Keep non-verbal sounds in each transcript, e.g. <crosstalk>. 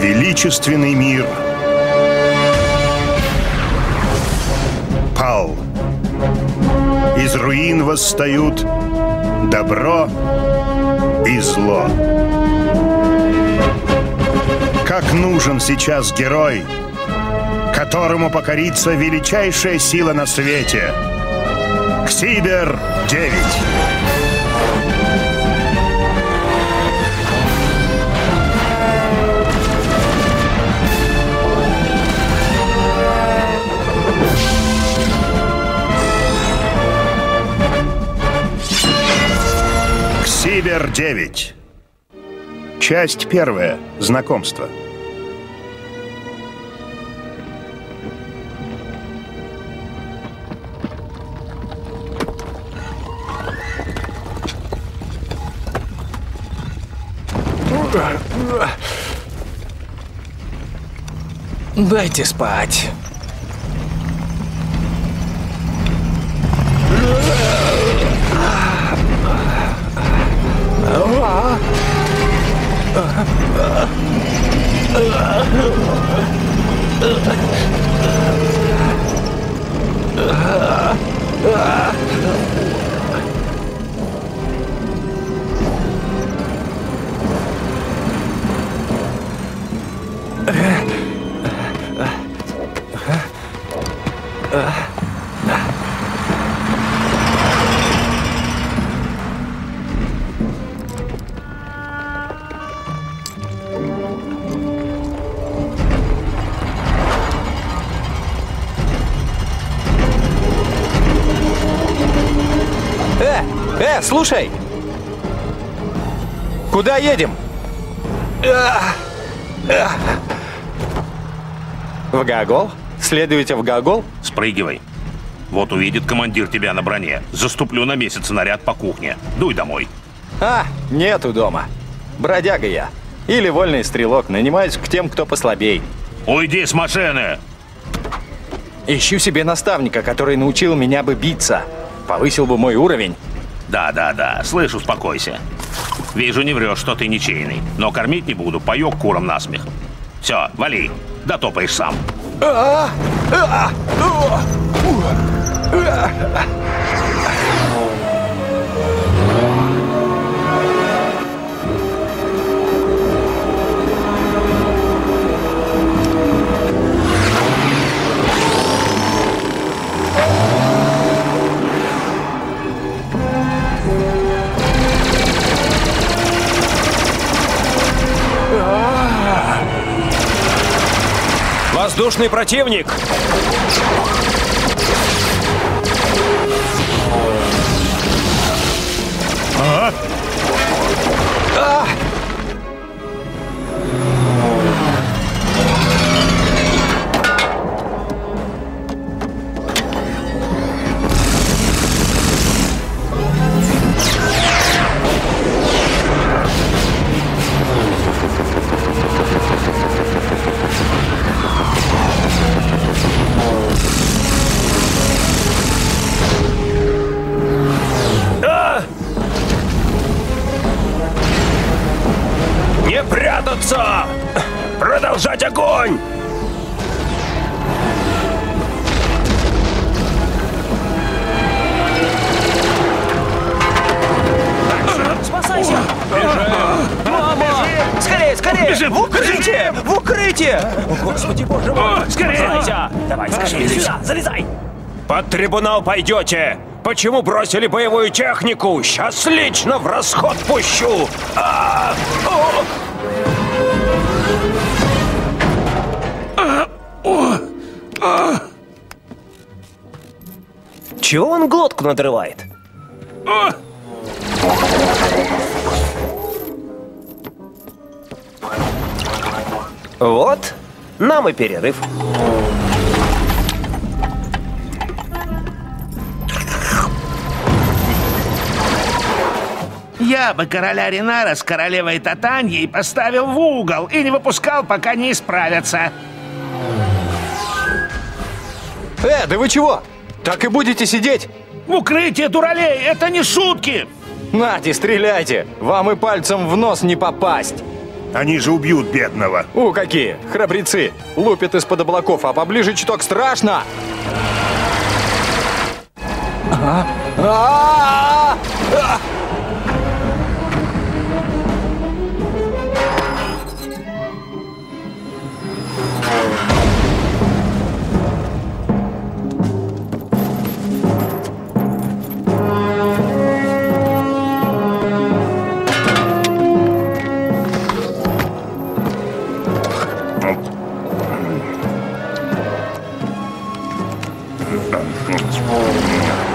Величественный мир пал. Из руин восстают добро и зло. Как нужен сейчас герой, которому покорится величайшая сила на свете. Ксибер-9. Ксибер-9. Часть первая. Знакомство. Дайте спать. Э, слушай! Куда едем? В Гагол? Следуете в Гагол? Спрыгивай. Вот увидит командир тебя на броне. Заступлю на месяц наряд по кухне. Дуй домой. А, нету дома. Бродяга я. Или вольный стрелок, нанимаюсь к тем, кто послабей. Уйди с машины! Ищу себе наставника, который научил меня бы биться. Повысил бы мой уровень. Да-да-да, слышь, успокойся. Вижу, не врешь, что ты ничейный. Но кормить не буду, паёк курам насмех. Все, вали, дотопаешь сам. Воздушный противник! Прятаться! Продолжать огонь! Спасайся! Мама! Скорее, скорее! Бежим, В укрытие! В укрытие! О, Господи, боже мой! скорее! Спасайся! Давай, скорее сюда! Залезай! Под трибунал пойдете! Почему бросили боевую технику? Сейчас лично в расход пущу! А! О! Чего он глотку надрывает? Вот, нам и перерыв. Я бы короля Ренара с королевой Татаньей поставил в угол и не выпускал, пока не исправятся. Э, да вы чего? Так и будете сидеть? В укрытие дуралей, это не шутки! Нате, стреляйте! Вам и пальцем в нос не попасть! Они же убьют бедного. У, какие! Храбрецы! Лупят из-под облаков, а поближе чуток страшно! А, а, а! done.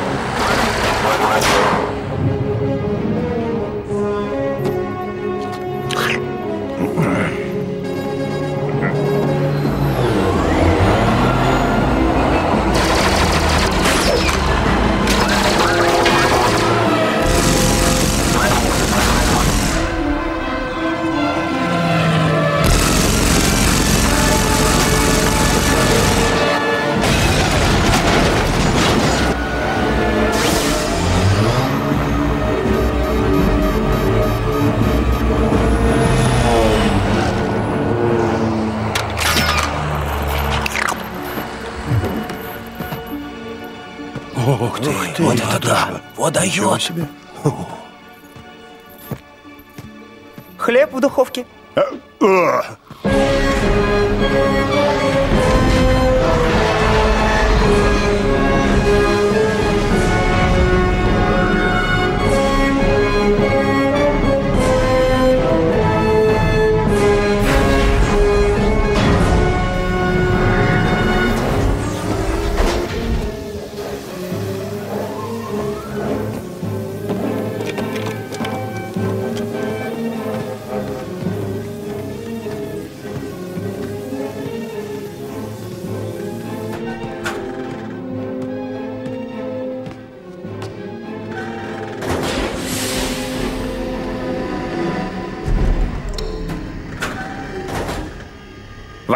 Ух ты, вот это да! Водоем! себе. Хлеб в духовке. А, о,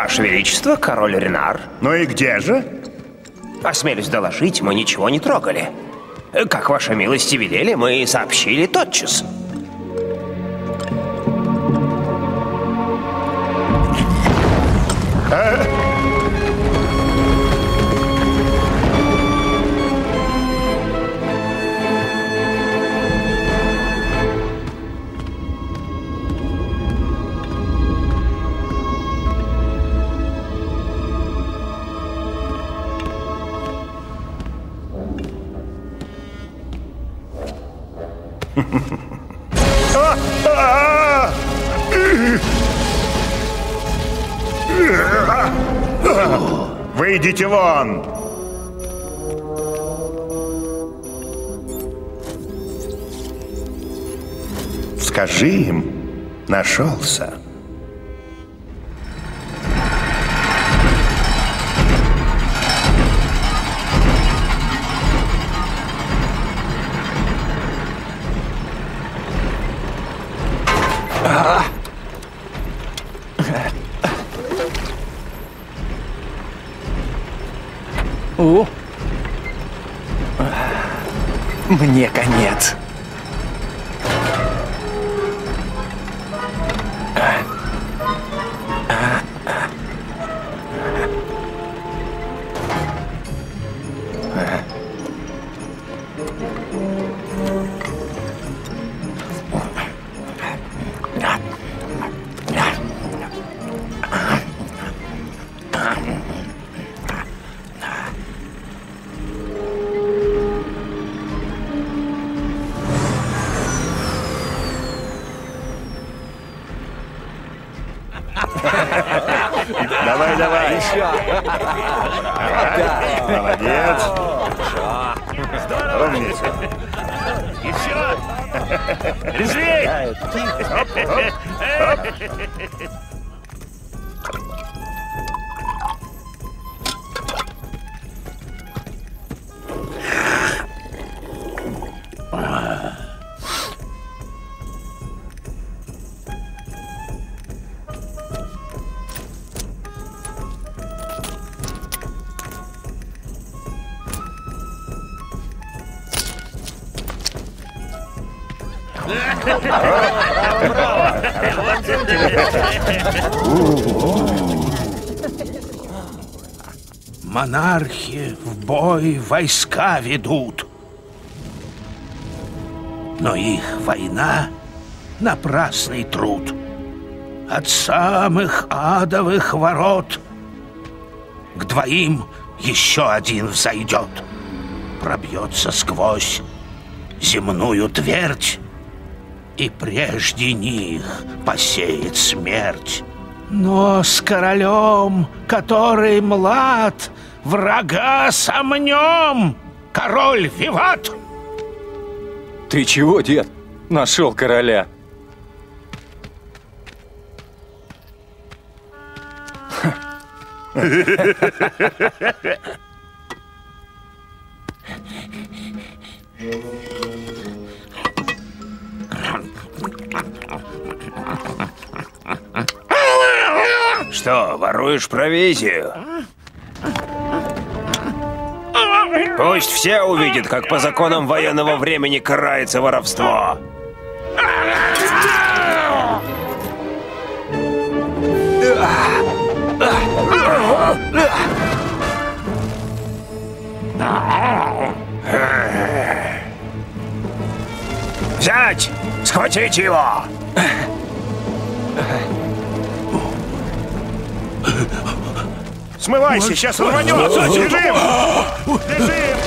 Ваше Величество, король Ренар. Ну и где же? Осмелюсь доложить, мы ничего не трогали. Э, Как ваша милости велели, мы сообщили тотчас. А! Выйдите вон! Скажи им, нашелся. О! Мне конец. Давай, давай. Молодец. Умница. Еще! Резвей! Монархи в бой войска ведут. Но их война — напрасный труд. От самых адовых ворот к двоим еще один взойдет. Пробьется сквозь земную твердь и прежде них посеет смерть. Но с королем, который млад, врага сомнем. Король виват! Ты чего, дед? Нашел короля. <laughs> Что, воруешь провизию? Пусть все увидят, как по законам военного времени карается воровство. Взять! Схватить его! Смывайся, сейчас рванется! Бежим! Бежим!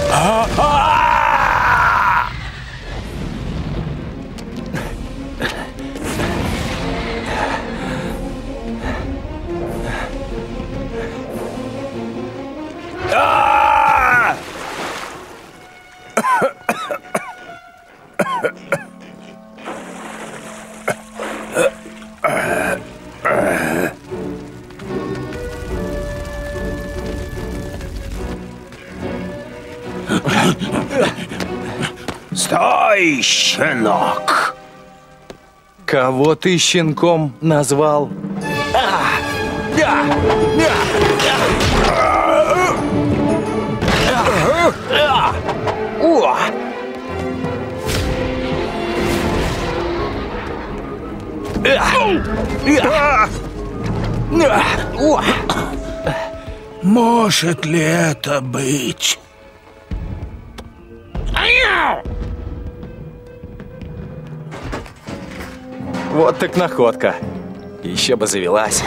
Кого ты щенком назвал? Может ли это быть? Вот так находка. Еще бы завелась.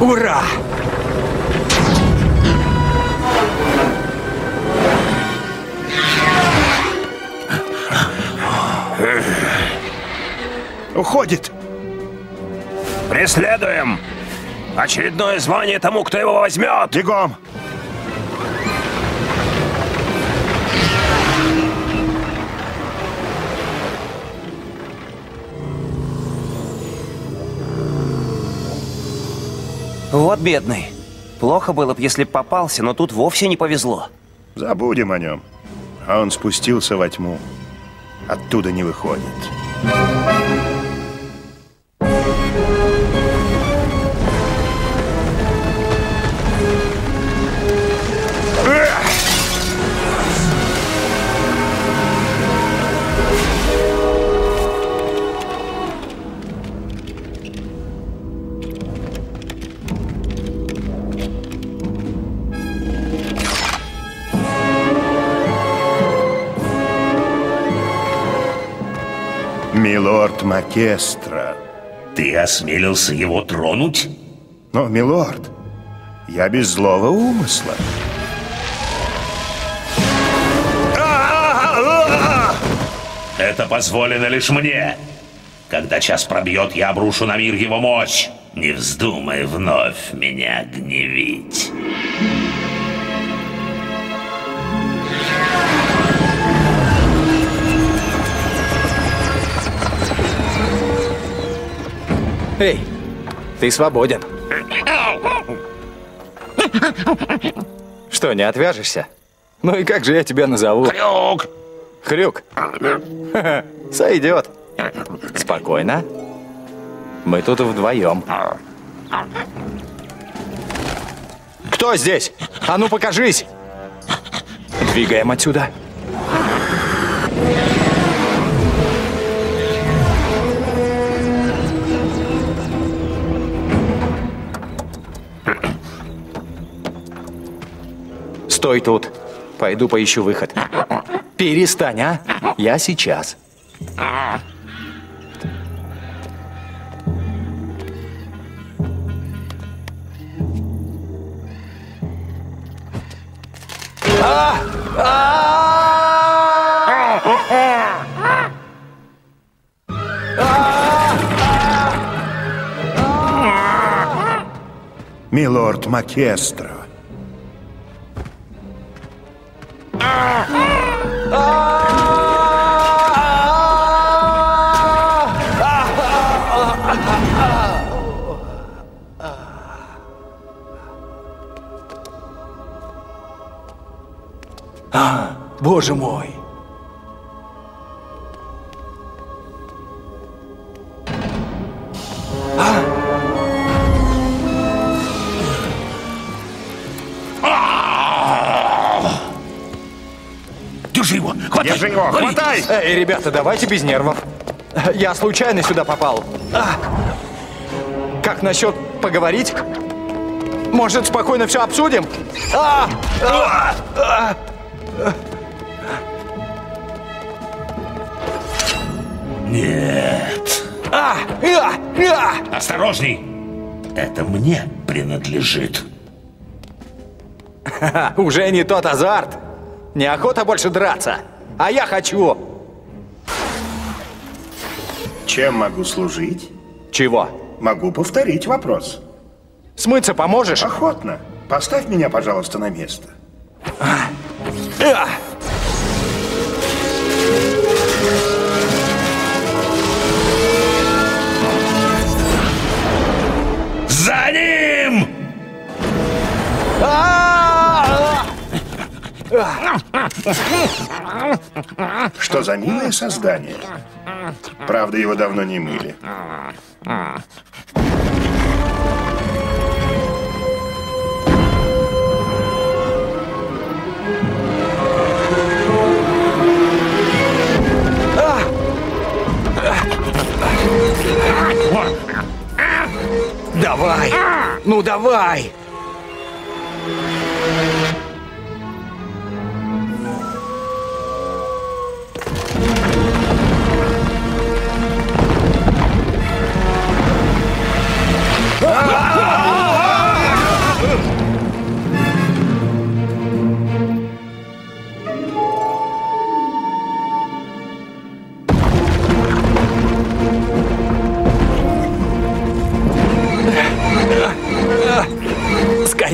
Ура! Уходит! Преследуем! Очередное звание тому, кто его возьмет! Бегом! Вот бедный. Плохо было бы, если б попался, но тут вовсе не повезло. Забудем о нем. А он спустился во тьму. Оттуда не выходит. Милорд Макестра. Ты осмелился его тронуть? Но, милорд, я без злого умысла. Это позволено лишь мне. Когда час пробьет, я обрушу на мир его мощь. Не вздумай вновь меня гневить. Эй, ты свободен. Что, не отвяжешься? Ну и как же я тебя назову? Хрюк. Ха-ха, <laughs> Сойдет. Спокойно. Мы тут вдвоем. Кто здесь? А ну покажись! Двигаем отсюда. Стой тут. Пойду поищу выход. Перестань, а? Я сейчас. Милорд Макестро. Боже мой. Держи его! Хватай! Держи его, хватай! Эй, ребята, давайте без нервов. Я случайно сюда попал. А! Как насчет поговорить? Может, спокойно все обсудим? А! А! А! Нет! А! А! А! Осторожней! Это мне принадлежит. Уже не тот азарт. Неохота больше драться. А я хочу. Чем могу служить? Чего? Могу повторить вопрос. Смыться поможешь? Охотно. Поставь меня, пожалуйста, на место. А! За Что за милое создание? Правда, его давно не мыли. Давай! Ну давай!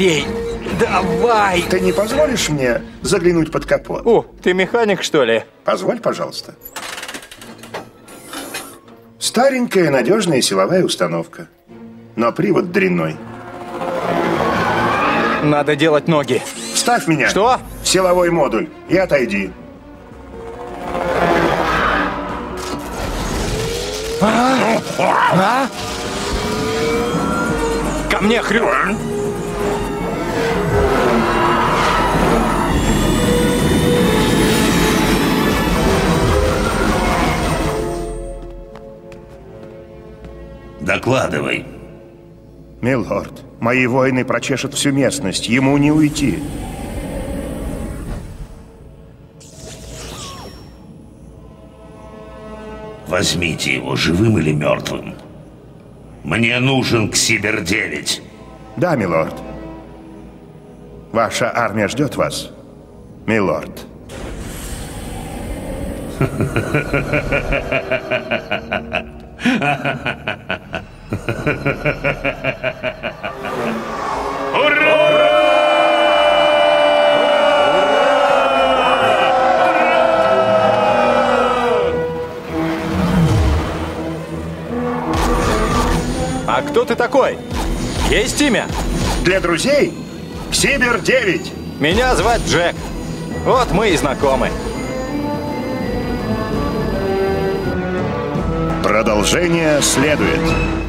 Скорей! Давай! Ты не позволишь мне заглянуть под капот? О, ты механик, что ли? Позволь, пожалуйста. Старенькая надежная силовая установка. Но привод дрянной. Надо делать ноги. Ставь меня. Что? В силовой модуль и отойди. А? Ко мне, Хрю! Докладывай. Милорд, мои воины прочешут всю местность. Ему не уйти. Возьмите его, живым или мертвым. Мне нужен Ксибер-9. Да, милорд. Ваша армия ждет вас, милорд. <laughs> А кто ты такой? Есть имя? Для друзей Сибир-9. Меня звать Джек. Вот мы и знакомы. Продолжение следует.